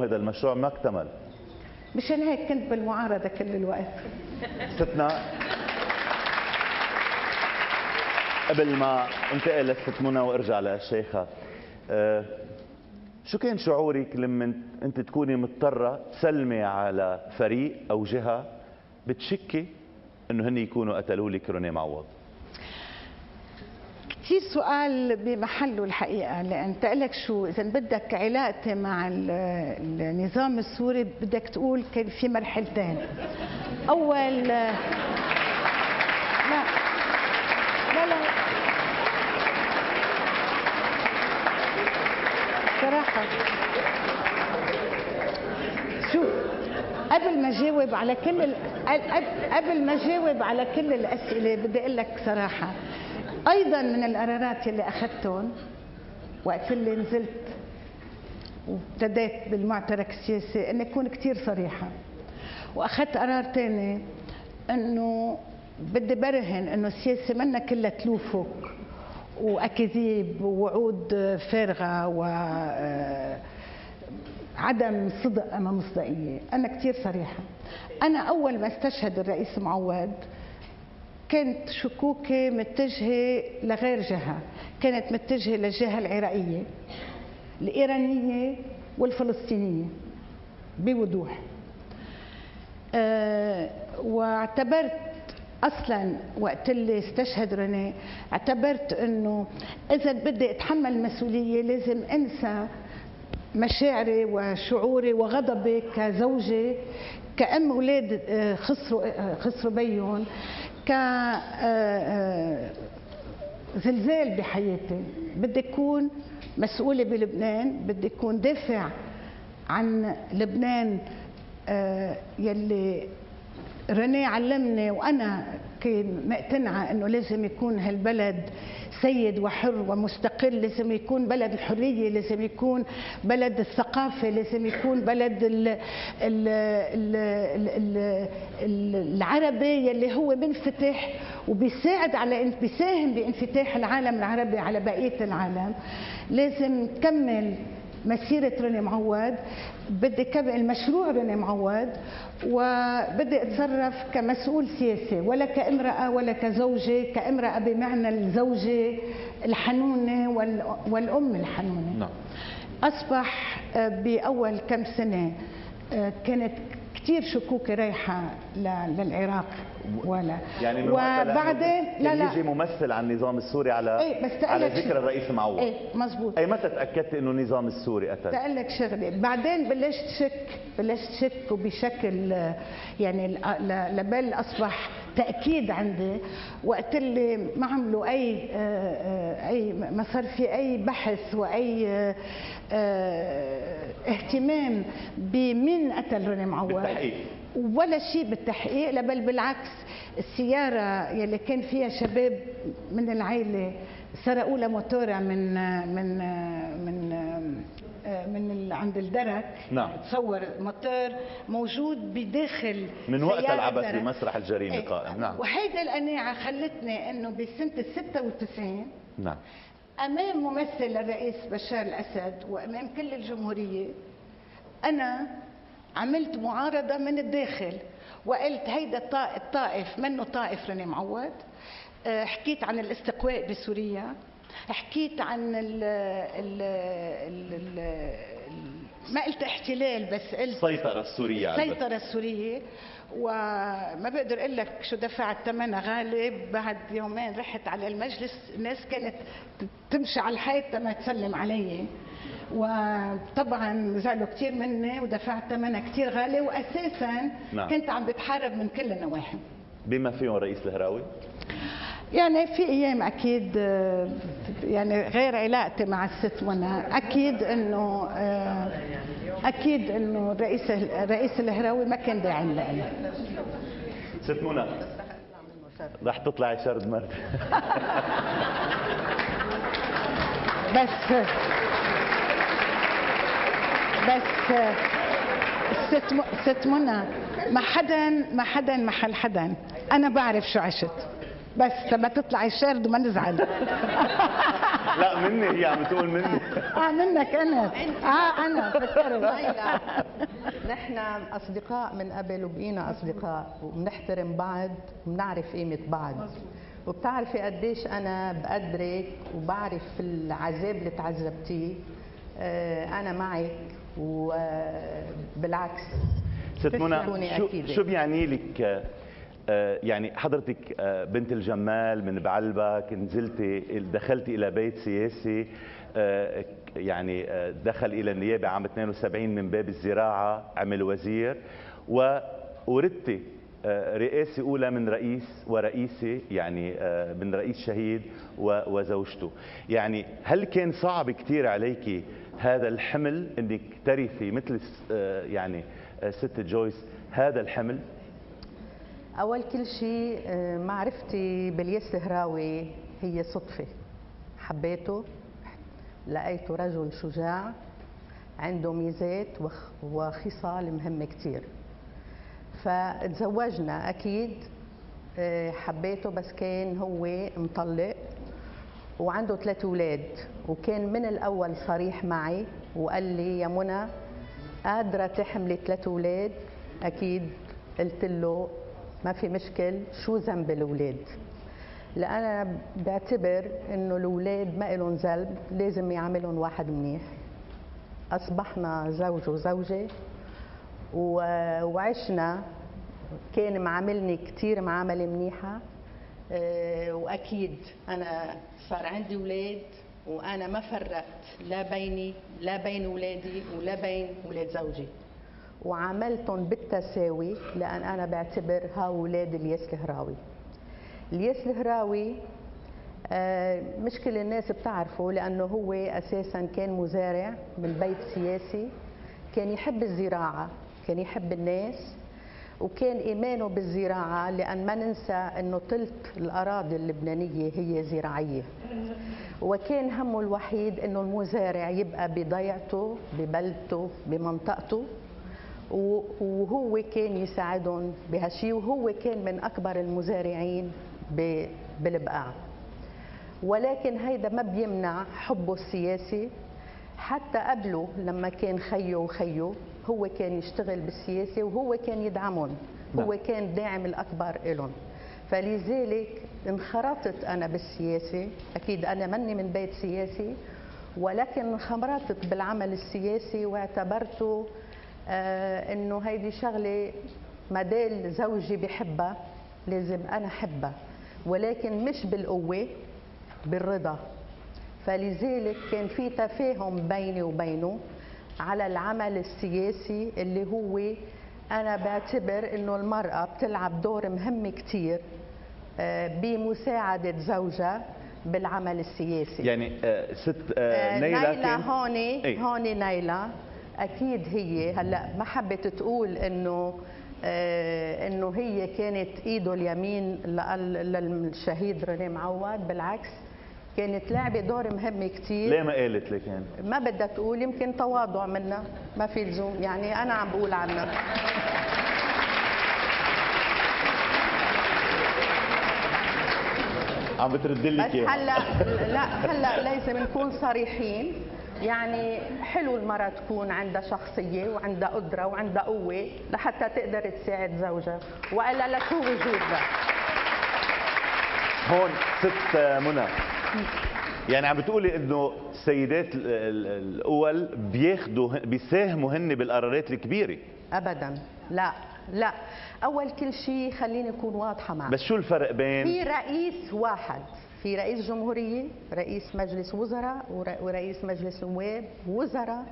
هذا المشروع ما اكتمل. مشان هيك كنت بالمعارضة كل الوقت. ستنا قبل ما انتقل لست منى وارجع للشيخة أه شو كان شعورك لما انت تكوني مضطرة تسلمي على فريق أو جهة بتشكي إنه هن يكونوا قتلوا لك روني معوض؟ كثير سؤال بمحله الحقيقة لأن لك شو إذا بدك علاقتي مع النظام السوري بدك تقول كان في مرحلتين. أول لا لا لا. صراحة. شوف قبل ما جاوب على كل. قبل ما جاوب على كل الأسئلة بدي أقول لك صراحة. أيضا من القرارات اللي اخذتهم وقت اللي نزلت وابتديت بالمعترك السياسي إني أكون كثير صريحة. واخذت قرار ثاني إنه بدي برهن إنه السياسة منا كلها تلوفك وأكاذيب ووعود فارغة و عدم صدق اما مصداقية. أنا كثير صريحة. أنا أول ما استشهد الرئيس معوض كانت شكوكي متجهة لغير جهة كانت متجهة للجهة العراقية الإيرانية والفلسطينية بوضوح. أه واعتبرت أصلا وقت اللي استشهد رني اعتبرت إنه إذا بدي أتحمل المسؤوليه لازم أنسى مشاعري وشعوري وغضبي كزوجة كأم أولاد خسروا خسروا بيهم. كزلزال بحياتي. بدي أكون مسؤولة بلبنان بدي أكون دافع عن لبنان يلي رني علمني وأنا مقتنعة أنه لازم يكون هالبلد سيد وحر ومستقل لازم يكون بلد الحرية لازم يكون بلد الثقافة لازم يكون بلد ال ال ال ال ال العربي يلي هو منفتح وبيساعد على بيساهم بانفتاح العالم العربي على بقية العالم. لازم تكمل مسيرة رني معوض بدي كمل مشروع رني معوض وبدي أتصرف كمسؤول سياسي ولا كامرأة ولا كزوجة كامرأة بمعنى الزوجة الحنونة والأم الحنونة نعم. أصبح بأول كم سنة كانت كثير شكوكي رايحة للعراق ولا يعني وبعدين لا لا. يجي ممثل عن النظام السوري على إيه بس على ذكر الرئيس معوض إيه مزبوط أي متى تأكدت إنه النظام السوري قتل؟ بقول لك شغله بعدين بلشت شك بلشت شك وبشكل يعني لبل أصبح تأكيد عندي. وقت اللي ما عملوا أي أي ما صار في أي بحث وأي اهتمام بمين قتل روني معوض؟ ولا شيء بالتحقيق لا بل بالعكس. السيارة يلي كان فيها شباب من العائلة سرقوا لها موتورة من من من من عند الدرك. نعم. تصور موتور موجود بداخل من وقت العبثي مسرح الجريمة إيه. قائم. نعم. وهيدا القناعة خلتني إنه بسنة ال 96 نعم. أمام ممثل الرئيس بشار الأسد وأمام كل الجمهورية أنا عملت معارضة من الداخل وقلت هيدا الطائف منه طائف رني معوض. حكيت عن الاستقواء بسوريا. حكيت عن ال ال ال ال ما قلت احتلال بس قلت السيطرة السورية السيطرة السورية وما بقدر أقول لك شو دفعت ثمنها غالي بعد يومين رحت على المجلس الناس كانت تمشي على الحيط ما تسلم علي. وطبعا زعلوا كثير مني ودفعت ثمنها كثير غالي. واساسا نعم. كنت عم بتحارب من كل النواحي. بما فيهم رئيس الهراوي؟ يعني في أيام أكيد يعني غير علاقتي مع الست منى أكيد إنه أكيد إنه رئيس رئيس الهراوي ما كان داعي لها ست منى رح تطلعي شرد مرد. بس بس ست. ست منى ما حدا ما حدا محل حدا. أنا بعرف شو عشت. بس لما تطلعي شارد وما نزعل. لا مني هي عم تقول مني. آه منك أنا. آه أنا. فكرت نحن أصدقاء من قبل وبقينا أصدقاء وبنحترم بعض وبنعرف قيمة بعض. وبتعرفي قديش أنا بقدرك وبعرف العذاب اللي تعذبتيه. آه، أنا معك وبالعكس ست منى شو. شو بيعني لك آه، آه، يعني حضرتك آه، بنت الجمال من بعلبك نزلتي دخلتي إلى بيت سياسي آه، يعني آه، دخل إلى النيابة عام 72 من باب الزراعة عمل وزير ووردتي آه، رئاسة أولى من رئيس ورئيسة يعني آه، من رئيس شهيد وزوجته. يعني هل كان صعب كثير عليك هذا الحمل إنك ترثي مثل آه، يعني آه، ست جويس هذا الحمل؟ أول كل شيء آه، معرفتي بالياس الهراوي هي صدفة. حبيته لقيته رجل شجاع عنده ميزات وخ- وخصال مهمة كثير فتزوجنا أكيد آه، حبيته بس كان هو مطلق وعنده ثلاث أولاد. وكان من الأول صريح معي وقال لي يا منى قادرة تحملي ثلاث أولاد؟ أكيد قلت له ما في مشكل شو ذنب الأولاد. لأن أنا بعتبر إنه الأولاد ما إلهم ذنب لازم يعملهم واحد منيح. أصبحنا زوج وزوجة وعشنا. كان معاملني كتير معاملة منيحة. آه، وأكيد أنا صار عندي أولاد وأنا ما فرقت لا بيني لا بين أولادي ولا بين أولاد زوجي. وعاملتهم بالتساوي لأن أنا بعتبر ها أولاد الياس الهراوي. الياس الهراوي آه، مش كل الناس بتعرفه لأنه هو أساسا كان مزارع من بيت سياسي كان يحب الزراعة كان يحب الناس وكان إيمانه بالزراعة لأن ما ننسى أنه ثلث الأراضي اللبنانية هي زراعية. وكان همه الوحيد أنه المزارع يبقى بضيعته ببلدته بمنطقته. وهو كان يساعدهم بهالشيء وهو كان من أكبر المزارعين بالبقاع. ولكن هيدا ما بيمنع حبه السياسي. حتى قبله لما كان خيه وخيه هو كان يشتغل بالسياسة وهو كان يدعمهم. هو نعم. كان الداعم الأكبر لهم فلذلك انخرطت أنا بالسياسة أكيد أنا مني من بيت سياسي ولكن انخرطت بالعمل السياسي واعتبرته إنه هيدي شغلة مدال زوجي بحبها لازم أنا أحبها ولكن مش بالقوة بالرضا. فلذلك كان في تفاهم بيني وبينه على العمل السياسي اللي هو أنا بعتبر إنه المرأة بتلعب دور مهم كثير بمساعدة زوجها بالعمل السياسي. يعني آه، ست آه، آه، نيلة نيلة كان هون إيه. هون نيلة. أكيد هي. هلأ ما حبت تقول إنه آه إنه هي كانت إيده اليمين لل- للشهيد ريني معوض. بالعكس كانت لاعبه دور مهم كثير ليه ما قالت لك يعني؟ ما بدها تقول يمكن تواضع منا ما في لزوم. يعني أنا عم بقول عنها. عم بترد لك بس. هلأ لا هلأ لازم نكون صريحين. يعني حلو المرأة تكون عندها شخصية وعندها قدرة وعندها قوة لحتى تقدر تساعد زوجها. وإلا لشو وجودها. هون ست آه، منى. يعني عم بتقولي إنه السيدات ال- ال- الأول بياخذوا بيساهموا هن بالقرارات الكبيرة. أبدا. لا لا. أول كل شيء خليني أكون واضحة معك. بس شو الفرق بين في رئيس واحد. في رئيس جمهورية رئيس مجلس وزراء ور- ورئيس مجلس نواب وزراء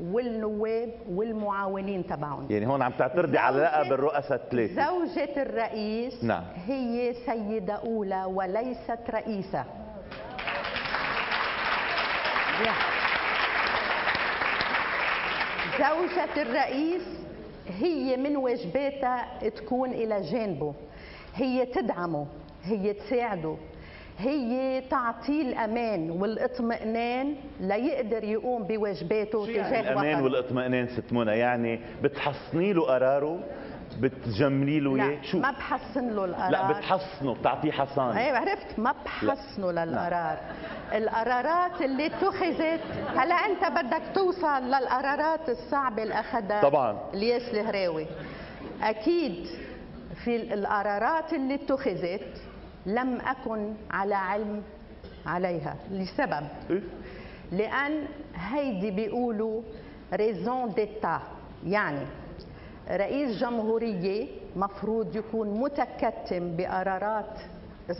والنواب والمعاونين تبعهم. يعني هون عم تعترضي على لقب الرؤساء الثلاثة. زوجة الرئيس نعم. هي سيدة أولى وليست رئيسة. زوجة الرئيس هي من واجباتها تكون إلى جانبه. هي تدعمه هي تساعده. هي تعطيه الأمان والإطمئنان ليقدر يقوم بواجباته شو يعني تجاه الأمان وطنه. والإطمئنان ست منى؟ يعني بتحصني له قراره بتجملي له لا إياه؟ شو؟ ما بحسن له القرار. لا بتحصنه بتعطيه حصان أيوه عرفت؟ ما بحسنوا للقرار. القرارات اللي اتخذت هلا أنت بدك توصل للقرارات الصعبة اللي اخذها طبعاً. الياس الهراوي. أكيد في القرارات اللي اتخذت لم أكن على علم عليها. لسبب. إيه؟ لأن هيدي بيقولوا ريزون ديتا يعني رئيس جمهورية مفروض يكون متكتم بقرارات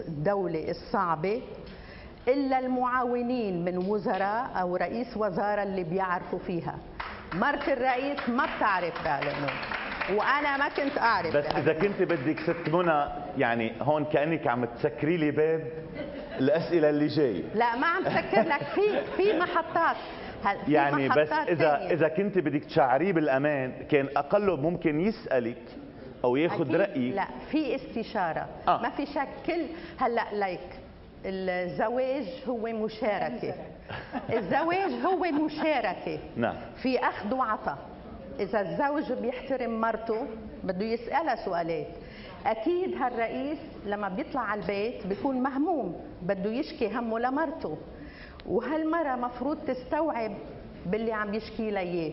الدولة الصعبة إلا المعاونين من وزراء أو رئيس وزارة اللي بيعرفوا فيها. مرت الرئيس ما بتعرف بهالامور وأنا ما كنت أعرف بس. إذا كنت بدك ست منى يعني هون كأنك عم تسكري لي باب الأسئلة اللي جاي لا ما عم سكر لك في في محطات يعني بس إذا تانية. إذا كنت بدك تشعريه بالأمان كان أقله ممكن يسألك أو ياخذ رأيك لا في استشارة آه. آه. ما في شك كل هلا لايك الزواج هو مشاركة الزواج هو مشاركة نعم. في أخذ وعطاء إذا الزوج بيحترم مرته بده يسألها سؤالات أكيد هالرئيس لما بيطلع على البيت بيكون مهموم بده يشكي همه لمرته وهالمرة مفروض تستوعب باللي عم يشكي لها إياه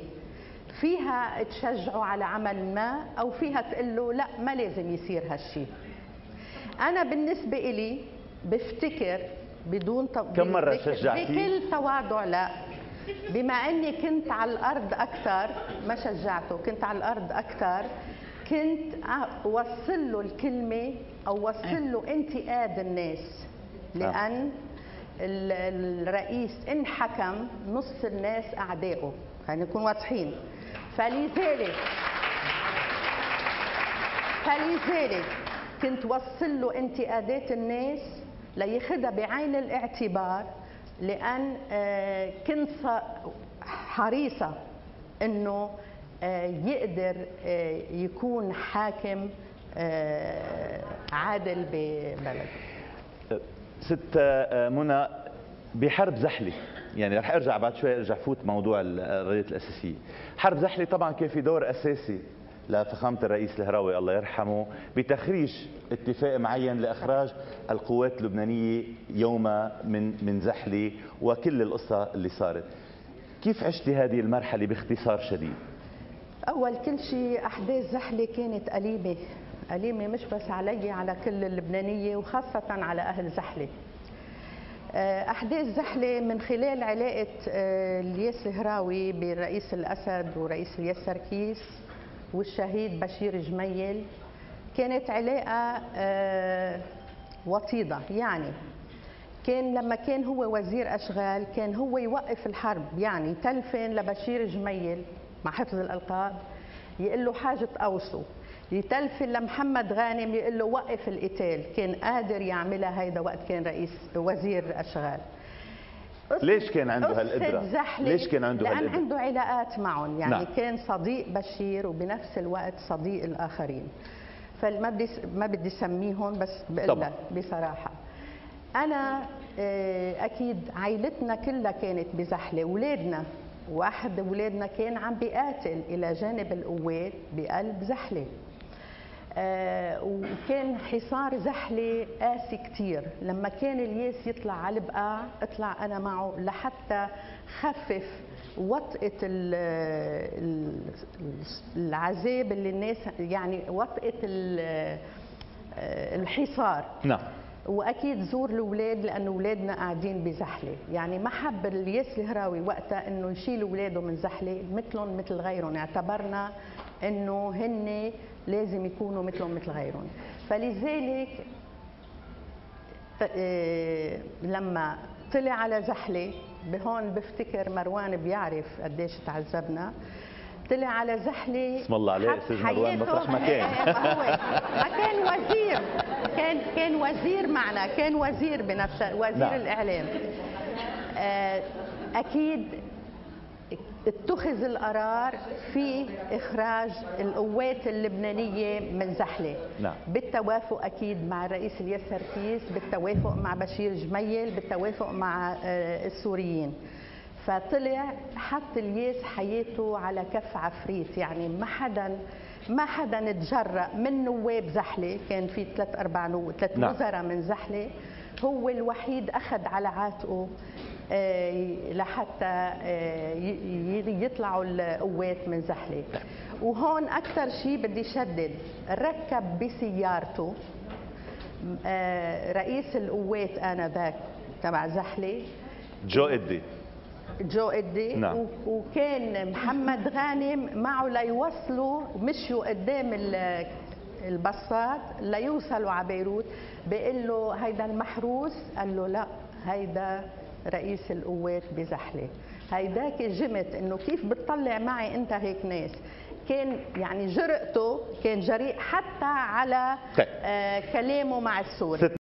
فيها تشجعه على عمل ما أو فيها تقول له لا ما لازم يصير هالشيء أنا بالنسبة إلي بفتكر بدون. كم مرة بك- شجعتيه؟ بكل تواضع لا بما اني كنت على الأرض أكثر ما شجعته كنت على الأرض أكثر كنت اوصل له الكلمة أو اوصل له انتقاد الناس. لأن ال- الرئيس ان حكم نص الناس أعدائه. خلينا نكون واضحين. فلذلك فلذلك كنت وصل له انتقادات الناس لياخذها بعين الاعتبار لأن آه، كنت حريصة إنه آه، يقدر آه، يكون حاكم عادل ببلد ست منى بحرب زحلة يعني رح أرجع بعد شوي أرجع فوت موضوع القضية الأساسية. حرب زحلة طبعا كان في دور أساسي لفخامه الرئيس الهراوي الله يرحمه بتخريج اتفاق معين لإخراج القوات اللبنانية يوما من من زحله وكل القصة اللي صارت. كيف عشتي هذه المرحلة باختصار شديد؟ أول كل شيء أحداث زحلة كانت أليمة. أليمة مش بس علي على كل اللبنانية وخاصة على أهل زحلة. آه، أحداث زحلة من خلال علاقة آه، الياس الهراوي بالرئيس الأسد ورئيس الياس سركيس والشهيد بشير جميل كانت علاقة آه، وطيدة. يعني كان لما كان هو وزير أشغال كان هو يوقف الحرب. يعني تلفن لبشير جميل مع حفظ الألقاب يقول له حاجة اوصوا يتلفن لمحمد غانم يقول له وقف القتال. كان قادر يعملها هيدا وقت كان رئيس وزير أشغال. ليش كان عنده؟ زحلة ليش كان عنده لأن هالقدرة؟ عنده علاقات معهم يعني نعم. كان صديق بشير وبنفس الوقت صديق الآخرين فما بدي ما بدي سميهم بس بقول. لك بصراحة أنا آه، أكيد عائلتنا كلها كانت بزحلة أولادنا واحد أولادنا كان عم بيقاتل إلى جانب القوات بقلب زحلة آه، وكان حصار زحلة قاسي كتير. لما كان الياس يطلع على البقاع اطلع أنا معه لحتى خفف وطئة ال- ال- العذاب اللي الناس يعني وطئة ال- الحصار. نعم. وأكيد زور الأولاد لأنه أولادنا قاعدين بزحلة. يعني ما حب الياس الهراوي وقتها إنه يشيل أولاده من زحلة مثلهم مثل غيرهم. اعتبرنا إنه هن لازم يكونوا مثلهم مثل غيرهم فلذلك آه، لما طلع على زحلة بهون بفتكر مروان بيعرف قديش تعذبنا طلع على زحلة اسم الله عليه، حط أستاذ مروان مطرح ما كان. ما كان وزير كان كان وزير معنا كان وزير بنفس وزير نعم. نعم. الإعلام آه، أكيد اتخذ القرار في إخراج القوات اللبنانية من زحلة نعم. بالتوافق أكيد مع الرئيس الياس سركيس بالتوافق مع بشير جميل بالتوافق مع آه، السوريين فطلع حط الياس حياته على كف عفريت يعني ما حدا ما حدا تجرأ من نواب زحلة كان في ثلاث أربع نواب ثلاث نعم. وزراء من زحلة هو الوحيد أخذ على عاتقه لحتى آه، ي- ي- يطلعوا القوات من زحلة. وهون أكثر شيء بدي شدد. ركب بسيارته آه، رئيس القوات آنذاك تبع زحلة. جو إدي. جو إدي. نعم. وكان محمد غانم معه ليوصلوا مشوا قدام ال- البساط ليوصلوا على بيروت. بيقول له هيدا المحروس؟ قال له لا هيدا رئيس القوات بزحلة. هيداك جمت إنه كيف بتطلع معي أنت هيك ناس. كان يعني جرأته كان جريء حتى على طيب. آه كلامه مع السوري.